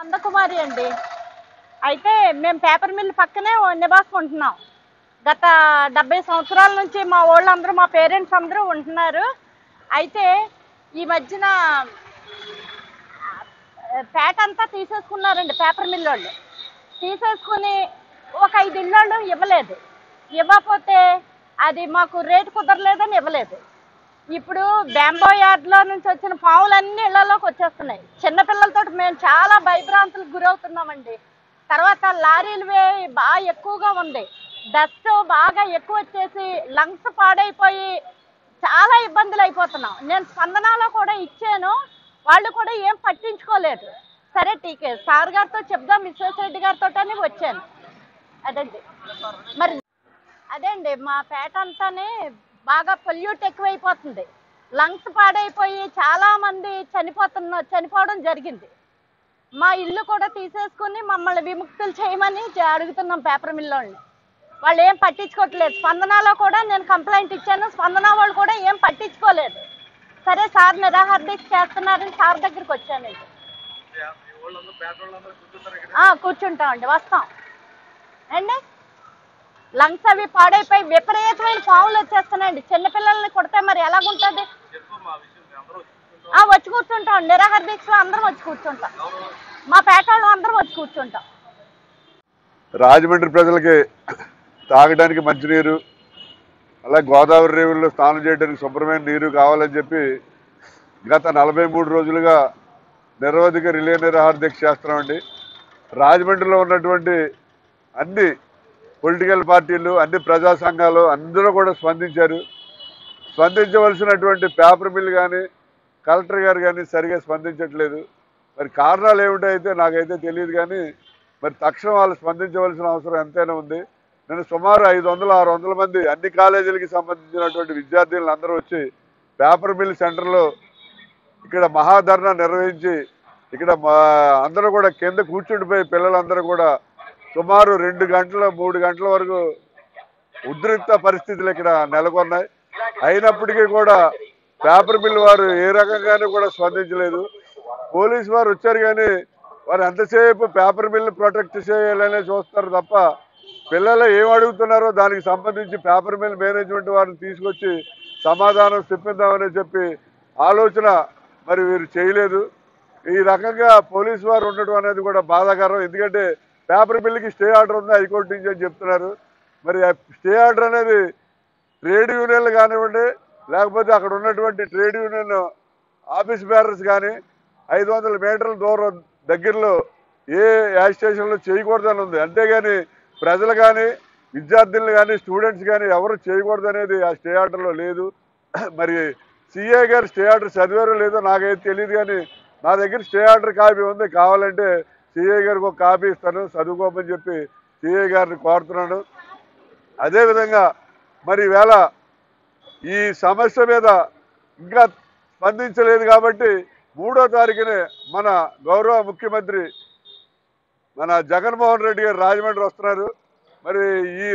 నందకుమారి అండి. అయితే మేము పేపర్ మిల్ పక్కనే నివాసం ఉంటున్నాం. గత డెబ్బై సంవత్సరాల నుంచి మా వాళ్ళందరూ మా పేరెంట్స్ అందరూ ఉంటున్నారు. అయితే ఈ మధ్యన పేట అంతా తీసేసుకున్నారండి పేపర్ మిల్ వాళ్ళు. తీసేసుకుని ఒక ఐదు ఇళ్ళు ఇవ్వలేదు. ఇవ్వకపోతే అది మాకు రేటు కుదరలేదని ఇవ్వలేదు. ఇప్పుడు బ్యాంబో యార్డ్లో నుంచి వచ్చిన పావులన్నీ ఇళ్ళలోకి వచ్చేస్తున్నాయి. చిన్నపిల్లలతో మేము చాలా భయభ్రాంతులకు గురవుతున్నామండి. తర్వాత లారీలు బాగా ఎక్కువగా ఉంది. డస్ట్ బాగా ఎక్కువ వచ్చేసి లంగ్స్ పాడైపోయి చాలా ఇబ్బందులు అయిపోతున్నాం. నేను స్పందనలో కూడా ఇచ్చాను. వాళ్ళు కూడా ఏం పట్టించుకోలేదు. సరే టీకే సార్ గారితో చెప్దాం విశ్వేశ్వరరెడ్డి గారితో అని వచ్చాను. అదండి. మరి అదే అండి మా పేట అంతానే బాగా పొల్యూట్ ఎక్కువైపోతుంది. లంగ్స్ పాడైపోయి చాలా మంది చనిపోతున్న చనిపోవడం జరిగింది. మా ఇల్లు కూడా తీసేసుకుని మమ్మల్ని విముక్తులు చేయమని అడుగుతున్నాం పేపర్ మిల్లోని వాళ్ళు ఏం పట్టించుకోవట్లేదు. స్పందనలో కూడా నేను కంప్లైంట్ ఇచ్చాను. స్పందన వాళ్ళు కూడా ఏం పట్టించుకోలేదు. సరే సార్ నిరాహార దీక్ష చేస్తున్నారని సార్ దగ్గరికి వచ్చాను కూర్చుంటామండి. వస్తాం. అండి లంగ్స్ అవి పాడైపోయి విపరీతమైన పావులు వచ్చేస్తున్నాయండి. చిన్నపిల్లల్ని కొడితే మరి ఎలాగుంటుంది? ఆ, వచ్చి కూర్చుంటాం. నిరాహార దీక్షలో అందరం వచ్చి కూర్చుంటాం. మా పేట వాళ్ళు అందరం వచ్చి కూర్చుంటాం. రాజమండ్రి ప్రజలకి తాగడానికి మంచినీరు అలాగే గోదావరి రేవుల్లో స్నానం చేయడానికి శుభ్రమైన నీరు కావాలని చెప్పి గత నలభై మూడు రోజులుగా నిరవధిక రిలే నిరాహార దీక్ష చేస్తున్నామండి. రాజమండ్రిలో ఉన్నటువంటి అన్ని పొలిటికల్ పార్టీలు అన్ని ప్రజా సంఘాలు అందరూ కూడా స్పందించారు. స్పందించవలసినటువంటి పేపర్ మిల్ కానీ కలెక్టర్ గారు కానీ సరిగా స్పందించట్లేదు. మరి కారణాలు ఏమిటైతే నాకైతే తెలియదు కానీ మరి తక్షణం వాళ్ళు స్పందించవలసిన అవసరం ఎంతైనా ఉంది. నేను సుమారు ఐదు వందల ఆరు వందల మంది అన్ని కాలేజీలకి సంబంధించినటువంటి విద్యార్థులను అందరూ వచ్చి పేపర్ మిల్ సెంటర్లో ఇక్కడ మహాధర్నా నిర్వహించి ఇక్కడ మా అందరూ కూడా కింద కూర్చుండిపోయి పిల్లలందరూ కూడా సుమారు రెండు గంటల మూడు గంటల వరకు ఉద్రిక్త పరిస్థితులు ఇక్కడ నెలకొన్నాయి. అయినప్పటికీ కూడా పేపర్ మిల్ వారు ఏ రకంగానూ కూడా స్పందించలేదు. పోలీస్ వారు వచ్చారు కానీ వారు ఎంతసేపు పేపర్ మిల్ని ప్రొటెక్ట్ చేయాలనే చూస్తారు తప్ప పిల్లలు ఏం అడుగుతున్నారో దానికి సంబంధించి పేపర్ మిల్ మేనేజ్మెంట్ వారిని తీసుకొచ్చి సమాధానం చెప్పిందామని చెప్పి ఆలోచన మరి వీరు చేయలేదు. ఈ రకంగా పోలీసు వారు ఉండటం అనేది కూడా బాధాకరం. ఎందుకంటే పేపర్ బిల్లుకి స్టే ఆర్డర్ ఉంది హైకోర్టు నుంచి అని చెప్తున్నారు. మరి ఆ స్టే ఆర్డర్ అనేది ట్రేడ్ యూనియన్లు కానివ్వండి లేకపోతే అక్కడ ఉన్నటువంటి ట్రేడ్ యూనియన్ ఆఫీస్ బేరర్స్ కానీ ఐదు వందల మీటర్ల దూరం దగ్గరలో ఏ యాజ్ స్టేషన్లో చేయకూడదని ఉంది. అంతేగాని ప్రజలు కానీ విద్యార్థులు కానీ స్టూడెంట్స్ కానీ ఎవరు చేయకూడదు అనేది ఆ స్టే ఆర్డర్లో లేదు. మరి సిఏ గారు స్టే ఆర్డర్ చదివారో లేదో నాకైతే తెలియదు కానీ నా దగ్గర స్టే ఆర్డర్ కాపీ ఉంది కావాలంటే సిఐ గారికి ఒక కాపీ ఇస్తాను చదువుకోమని చెప్పి సిఐ గారిని కోరుతున్నాను. అదేవిధంగా మరి ఈవేళ ఈ సమస్య మీద ఇంకా స్పందించలేదు కాబట్టి మూడో తారీఖునే మన గౌరవ ముఖ్యమంత్రి మన జగన్మోహన్ రెడ్డి గారు రాజమండ్రి వస్తున్నారు. మరి ఈ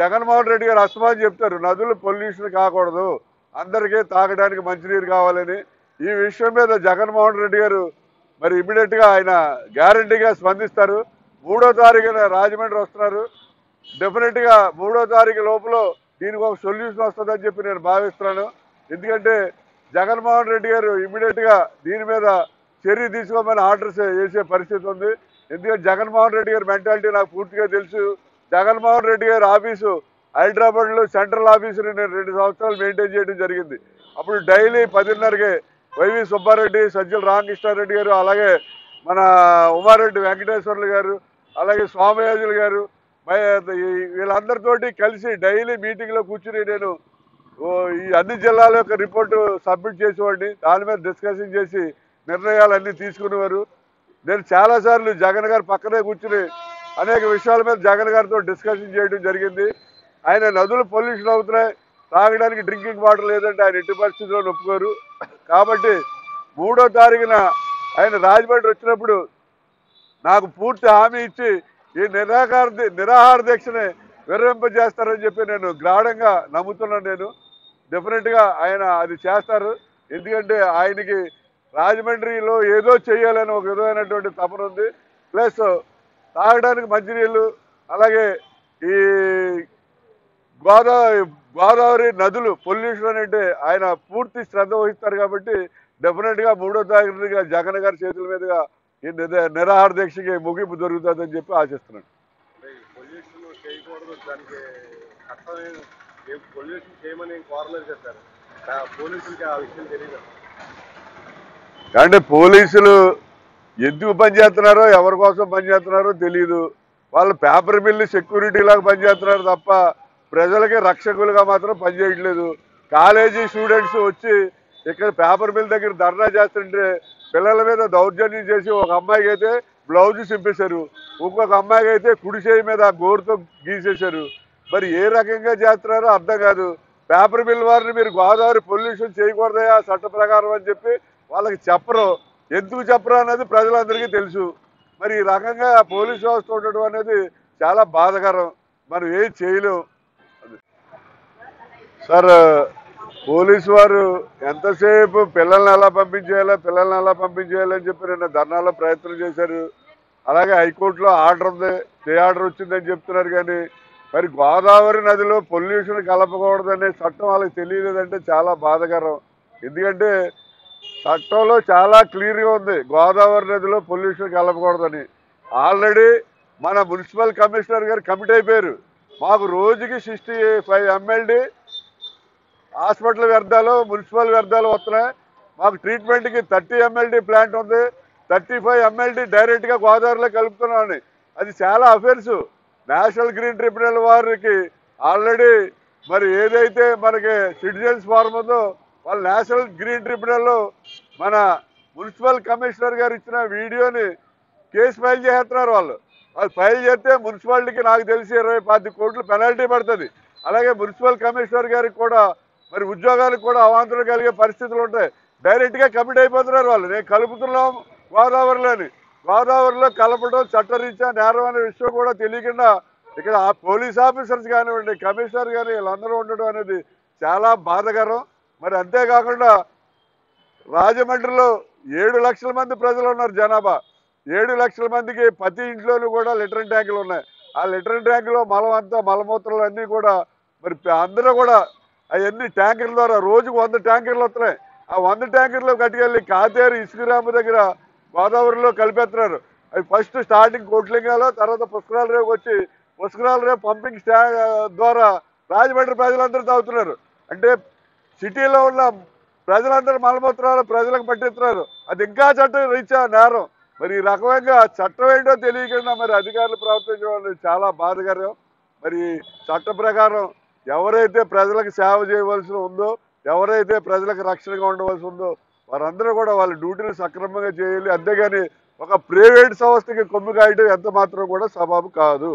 జగన్మోహన్ రెడ్డి గారు అస్తమాని చెప్తారు నదులు పొల్యూషన్ కాకూడదు అందరికీ తాగడానికి మంచినీరు కావాలని. ఈ విషయం మీద జగన్మోహన్ రెడ్డి గారు మరి ఇమీడియట్గా ఆయన గ్యారంటీగా స్పందిస్తారు. మూడో తారీఖున రాజమండ్రి వస్తున్నారు. డెఫినెట్గా మూడో తారీఖు లోపల దీనికి ఒక సొల్యూషన్ వస్తుందని చెప్పి నేను భావిస్తున్నాను. ఎందుకంటే జగన్మోహన్ రెడ్డి గారు ఇమీడియట్గా దీని మీద చర్య తీసుకోమని ఆర్డర్స్ చేసే పరిస్థితి ఉంది. ఎందుకంటే జగన్మోహన్ రెడ్డి గారి మెంటాలిటీ నాకు పూర్తిగా తెలుసు. జగన్మోహన్ రెడ్డి గారి ఆఫీసు హైదరాబాద్లో సెంట్రల్ ఆఫీసుని నేను రెండు సంవత్సరాలు మెయింటైన్ చేయడం జరిగింది. అప్పుడు డైలీ పదిన్నరకే వైవి సుబ్బారెడ్డి సజ్జల రామకృష్ణారెడ్డి గారు అలాగే మన ఉమారెడ్డి వెంకటేశ్వర్లు గారు అలాగే స్వామయాజులు గారు వీళ్ళందరితోటి కలిసి డైలీ మీటింగ్లో కూర్చుని నేను ఓ ఈ అన్ని జిల్లాల యొక్క రిపోర్టు సబ్మిట్ చేసేవాడిని. దాని మీద డిస్కషన్ చేసి నిర్ణయాలన్నీ తీసుకునేవారు. నేను చాలాసార్లు జగన్ గారు పక్కనే కూర్చుని అనేక విషయాల మీద జగన్ గారితో డిస్కషన్ చేయడం జరిగింది. ఆయన నదులు పొల్యూషన్ అవుతున్నాయి. తాగడానికి డ్రింకింగ్ వాటర్ లేదంటే ఆయన ఎట్టి పరిస్థితుల్లో ఒప్పుకోరు కాబట్టి మూడో తారీఖున ఆయన రాజమండ్రి వచ్చినప్పుడు నాకు పూర్తి హామీ ఇచ్చి ఈ నిరాహార దీ- నిరాహార దీక్షని విరమింపజేస్తారని చెప్పి నేను గాఢంగా నమ్ముతున్నాను నేను. డెఫినెట్గా ఆయన అది చేస్తారు. ఎందుకంటే ఆయనకి రాజమండ్రిలో ఏదో చేయాలని ఒక విధమైనటువంటి తపన ఉంది. ప్లస్ తాగడానికి మంచినీళ్ళు అలాగే ఈ గోదావరి గోదావరి నదులు పొల్యూషన్ అంటే ఆయన పూర్తి శ్రద్ధ వహిస్తారు కాబట్టి డెఫినెట్గా మూడో తారీఖుగా జగన్ గారి చేతుల మీదుగా ఈ నిరాహార దీక్షకి ముగింపు దొరుకుతుందని చెప్పి ఆశిస్తున్నాను. అంటే పోలీసులు ఎందుకు పనిచేస్తున్నారో ఎవరి కోసం పనిచేస్తున్నారో తెలియదు వాళ్ళు పేపర్ బిల్లు సెక్యూరిటీ లాగా పనిచేస్తున్నారు తప్ప ప్రజలకి రక్షకులుగా మాత్రం పనిచేయట్లేదు. కాలేజీ స్టూడెంట్స్ వచ్చి ఇక్కడ పేపర్ మిల్ దగ్గర ధర్నా చేస్తుంటే పిల్లల మీద దౌర్జన్యం చేసి ఒక అమ్మాయికి అయితే బ్లౌజ్ చింపేశారు. ఇంకొక అమ్మాయికి అయితే కుడి చేయి మీద గోరుతో గీసేశారు. మరి ఏ రకంగా చేస్తున్నారో అర్థం కాదు. పేపర్ బిల్ వారిని మీరు గోదావరి పొల్యూషన్ చేయకూడదయా చట్ట ప్రకారం అని చెప్పి వాళ్ళకి చెప్పరు. ఎందుకు చెప్పరు అనేది ప్రజలందరికీ తెలుసు. మరి ఈ రకంగా పోలీస్ వ్యవస్థ ఉండడం అనేది చాలా బాధకరం. మనం ఏం చేయలేం. సార్ పోలీసు వారు ఎంతసేపు పిల్లల్ని ఎలా పంపించేయాలో పిల్లల్ని ఎలా పంపించేయాలని అని చెప్పి నిన్న ధర్నాలో ప్రయత్నం చేశారు. అలాగే హైకోర్టులో ఆర్డర్ ఉంది స్టే ఆర్డర్ వచ్చిందని చెప్తున్నారు కానీ మరి గోదావరి నదిలో పొల్యూషన్ కలపకూడదనే చట్టం వాళ్ళకి తెలియలేదంటే చాలా బాధకరం. ఎందుకంటే చట్టంలో చాలా క్లియర్గా ఉంది గోదావరి నదిలో పొల్యూషన్ కలపకూడదని. ఆల్రెడీ మన మున్సిపల్ కమిషనర్ గారు కమిట్ అయిపోయారు. మాకు రోజుకి సిక్స్టీ ఫైవ్ ఎమ్మెల్డీ హాస్పిటల్ వ్యర్థాలు మున్సిపల్ వ్యర్థాలు వస్తున్నాయి. మాకు ట్రీట్మెంట్కి థర్టీ ఎంఎల్డి ప్లాంట్ ఉంది. థర్టీ ఫైవ్ ఎంఎల్డీ డైరెక్ట్గా గోదావరిలో కలుపుతున్నామని. అది చాలా అఫేర్స్. నేషనల్ గ్రీన్ ట్రిబ్యునల్ వారికి ఆల్రెడీ మరి ఏదైతే మనకి సిటిజన్స్ ఫారం ఉందో వాళ్ళు నేషనల్ గ్రీన్ ట్రిబ్యునల్లో మన మున్సిపల్ కమిషనర్ గారు ఇచ్చిన వీడియోని కేసు ఫైల్ చేస్తున్నారు వాళ్ళు. వాళ్ళు ఫైల్ చేస్తే మున్సిపాలిటీకి నాకు తెలిసి ఇరవై పాతి కోట్లు పెనాల్టీ పడుతుంది. అలాగే మున్సిపల్ కమిషనర్ గారికి కూడా మరి ఉద్యోగాలకు కూడా అవాంతరం కలిగే పరిస్థితులు ఉంటాయి. డైరెక్ట్గా కమిట్ అయిపోతున్నారు వాళ్ళు. నేను కలుపుతున్నాం గోదావరిలోని. గోదావరిలో కలపడం చట్టరీత్యా నేరం అనే విషయం కూడా తెలియకుండా ఇక్కడ ఆ పోలీస్ ఆఫీసర్స్ కానివ్వండి కమిషనర్ కానీ వీళ్ళందరూ ఉండడం అనేది చాలా బాధకరం. మరి అంతేకాకుండా రాజమండ్రిలో ఏడు లక్షల మంది ప్రజలు ఉన్నారు జనాభా. ఏడు లక్షల మందికి ప్రతి ఇంట్లోనూ కూడా లిటరన్ ట్యాంకులు ఉన్నాయి. ఆ లిటరన్ ట్యాంకులో మలం అంతా మలమూత్రాలు అన్నీ కూడా మరి అందరూ కూడా అవన్నీ ట్యాంకర్ల ద్వారా రోజుకు వంద ట్యాంకర్లు వస్తున్నాయి. ఆ వంద ట్యాంకర్లు కట్టుకెళ్ళి కాతేరు ఇసుకరామ దగ్గర గోదావరిలో కలిపేస్తున్నారు. అవి ఫస్ట్ స్టార్టింగ్ కోట్లింగాలో తర్వాత పుష్కరాల రేపు వచ్చి పుష్కరాల రేపు పంపింగ్ స్టా ద్వారా రాజమండ్రి ప్రజలందరూ తాగుతున్నారు. అంటే సిటీలో ఉన్న ప్రజలందరూ మలమూత్రాలు ప్రజలకు పట్టిస్తున్నారు. అది ఇంకా చట్టం రీత్యా నేరం. మరి ఈ రకమైన చట్టం ఏంటో తెలియకుండా మరి అధికారులు ప్రవర్తించడం చాలా బాధకరం. మరి చట్ట ప్రకారం ఎవరైతే ప్రజలకు సేవ చేయవలసి ఉందో ఎవరైతే ప్రజలకు రక్షణగా ఉండవలసి ఉందో వారందరూ కూడా వాళ్ళ డ్యూటీని సక్రమంగా చేయాలి. అంతేగాని ఒక ప్రైవేట్ సంస్థకి కొమ్ము కాయటం ఎంత మాత్రం కూడా సబాబు కాదు.